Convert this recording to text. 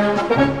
Gracias.